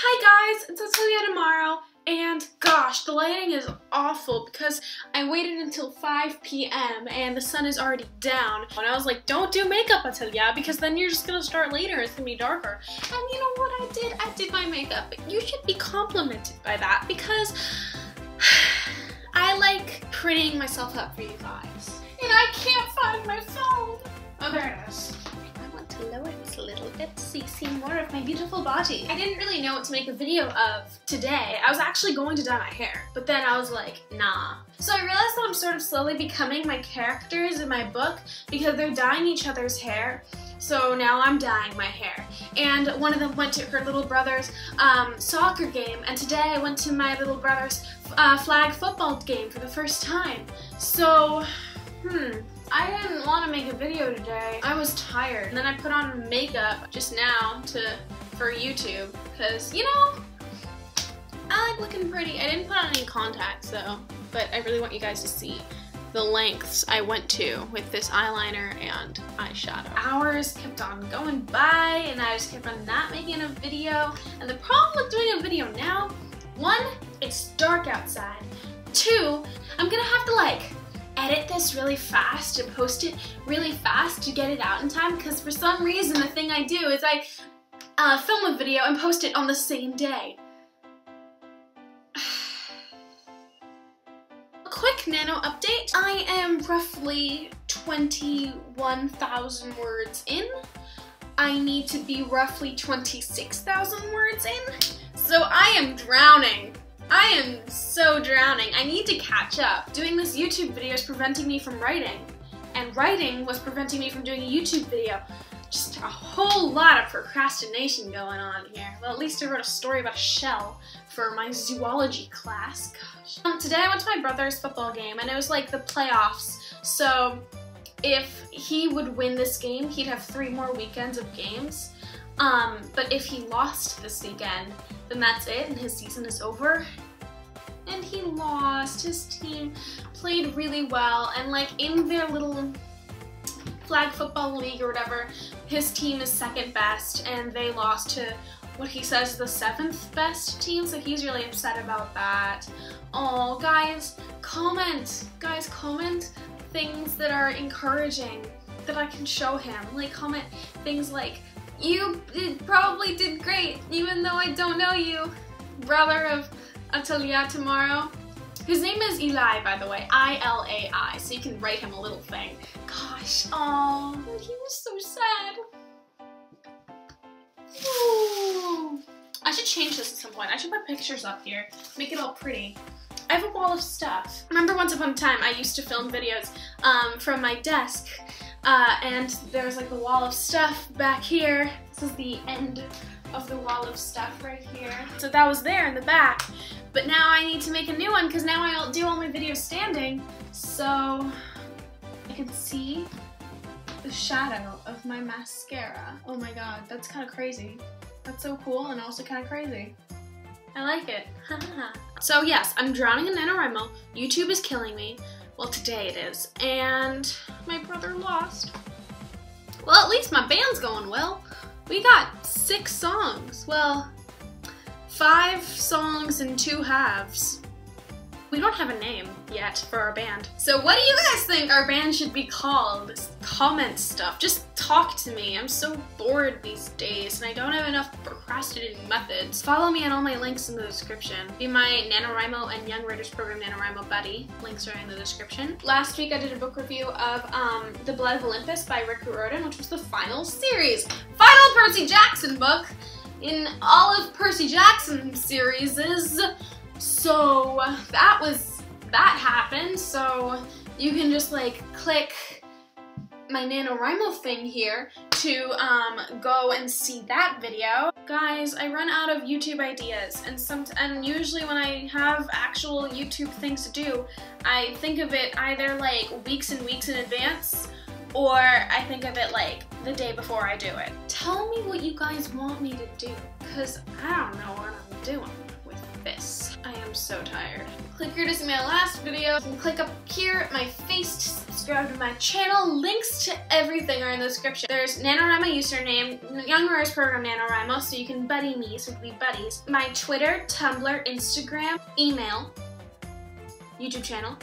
Hi guys, it's Atalya tomorrow, and gosh, the lighting is awful because I waited until 5 p.m. and the sun is already down. And I was like, don't do makeup Atalya because then you're just gonna start later, it's gonna be darker. And you know what I did? I did my makeup. You should be complimented by that because I like prettying myself up for you guys. And I can't find my phone. Oh, there it is lower this a little bit so you see more of my beautiful body. I didn't really know what to make a video of today. I was actually going to dye my hair, but then I was like, nah. So I realized that I'm sort of slowly becoming my characters in my book because they're dyeing each other's hair. So now I'm dyeing my hair. And one of them went to her little brother's um, soccer game, and today I went to my little brother's uh, flag football game for the first time. So, hmm, I didn't want to make a video today. I was tired. And then I put on makeup just now to for YouTube because, you know, I like looking pretty. I didn't put on any contacts though, but I really want you guys to see the lengths I went to with this eyeliner and eyeshadow. Hours kept on going by and I just kept on not making a video. And the problem with doing a video now, one, it's dark outside. Two, I'm gonna have to like edit this really fast and post it really fast to get it out in time because for some reason the thing I do is I uh, film a video and post it on the same day. a quick nano update. I am roughly 21,000 words in. I need to be roughly 26,000 words in. So I am drowning. I am so drowning. I need to catch up. Doing this YouTube video is preventing me from writing. And writing was preventing me from doing a YouTube video. Just a whole lot of procrastination going on here. Well, at least I wrote a story about a shell for my zoology class. Gosh. Um, today I went to my brother's football game and it was like the playoffs. So if he would win this game, he'd have three more weekends of games. Um, but if he lost this weekend, then that's it and his season is over. And he lost. His team played really well and like in their little flag football league or whatever, his team is second best and they lost to what he says the seventh best team, so he's really upset about that. Oh, guys, comment. Guys, comment things that are encouraging that I can show him. Like, comment things like, you probably did great, even though I don't know you. Brother of Atalya tomorrow. His name is Eli, by the way, I-L-A-I, so you can write him a little thing. Gosh, oh, he was so sad. Ooh. I should change this at some point. I should put pictures up here, make it all pretty. I have a wall of stuff. Remember once upon a time I used to film videos um, from my desk uh, and there's like a wall of stuff back here. This is the end of the wall of stuff right here. So that was there in the back. But now I need to make a new one because now I'll do all my videos standing. So I can see the shadow of my mascara. Oh my god, that's kind of crazy. That's so cool and also kind of crazy. I like it. so yes, I'm drowning in NaNoWriMo. YouTube is killing me. Well, today it is. And my brother lost. Well, at least my band's going well. We got six songs. Well, five songs and two halves. We don't have a name yet for our band. So what do you guys think our band should be called? Comment stuff. Just talk to me. I'm so bored these days and I don't have enough procrastinating methods. Follow me on all my links in the description. Be my NaNoWriMo and Young Writers Program NaNoWriMo buddy. Links are in the description. Last week I did a book review of um, The Blood of Olympus by Rick Riordan, which was the final series. Final Percy Jackson book in all of Percy Jackson series is so that was, that happened. So you can just like click my NaNoWriMo thing here to um, go and see that video. Guys, I run out of YouTube ideas and some and usually when I have actual YouTube things to do, I think of it either like weeks and weeks in advance or I think of it like the day before I do it. Tell me what you guys want me to do because I don't know what I'm doing I am so tired. Click here to see my last video. You can click up here at my face to subscribe to my channel. Links to everything are in the description. There's NaNoWriMo username, Young Writers Program NaNoWriMo, so you can buddy me, so we can be buddies. My Twitter, Tumblr, Instagram, email, YouTube channel.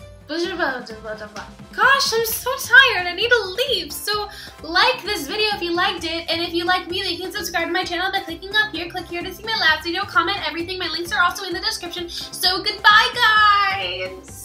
Gosh, I'm so tired. I need to leave. So like this video if you liked it. And if you like me, then you can subscribe to my channel by clicking up here. Click here to see my last video. Comment everything. My links are also in the description. So goodbye, guys.